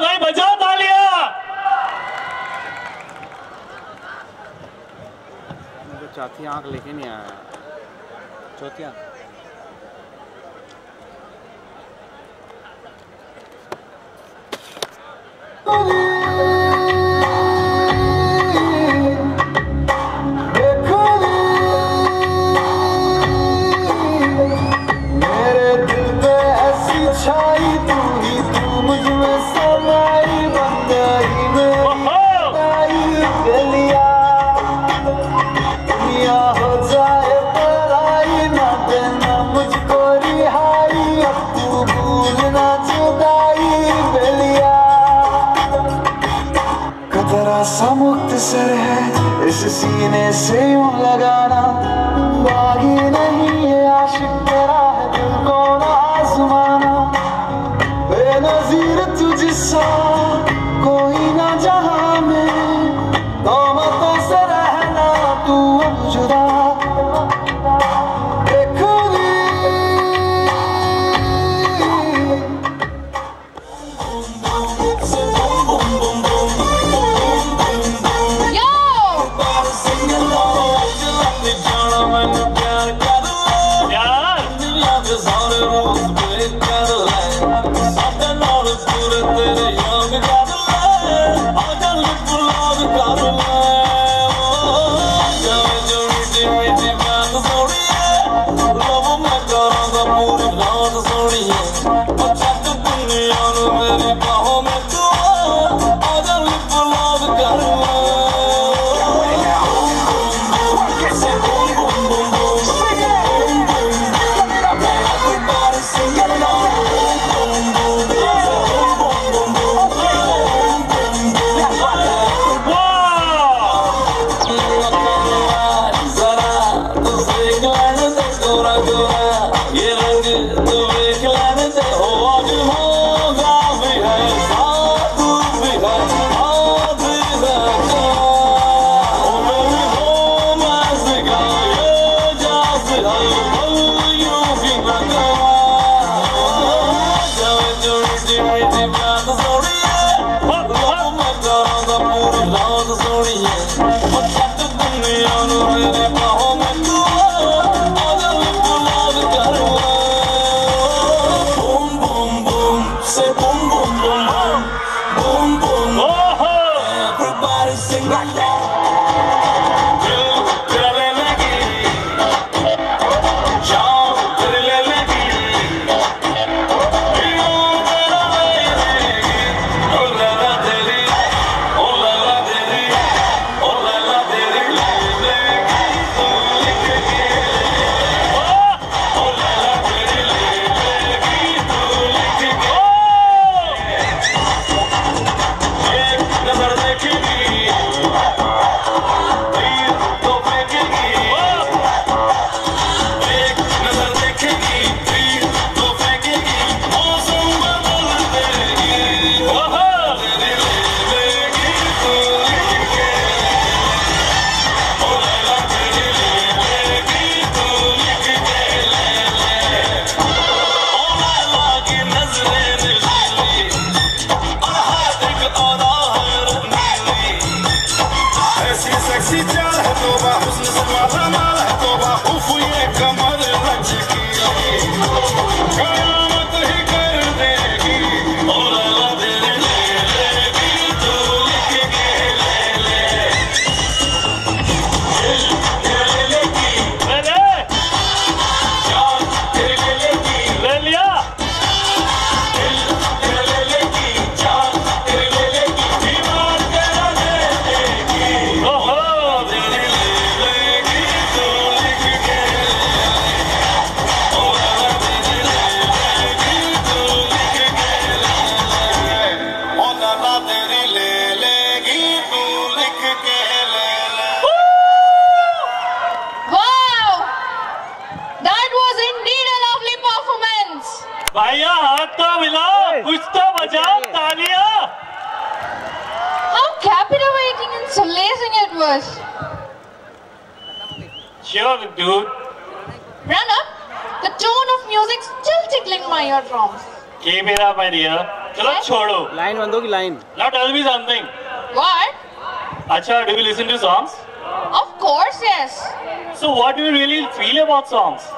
भाई बजाओ तालिया। मुझे चौथी आँख लेके नहीं आया। चौथी आँख। Oh सर है। इस सीने से यूँ लगाना। बागी नहीं है आशिक तेरा है दिल को ना आजमाना। बेनजीर तुझसा भैया हाथ तो मिलाओ कुछ तो बजाओ तालियां How captivating and amazing it was. Sure, dude. Run up. The tone of music still tickling my eardrums. Keep it up, my dear. चलो छोड़ो। लाइन बंदो की line now tell me something what अच्छा do you listen to songs of course yes so what do you really feel about songs